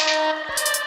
Música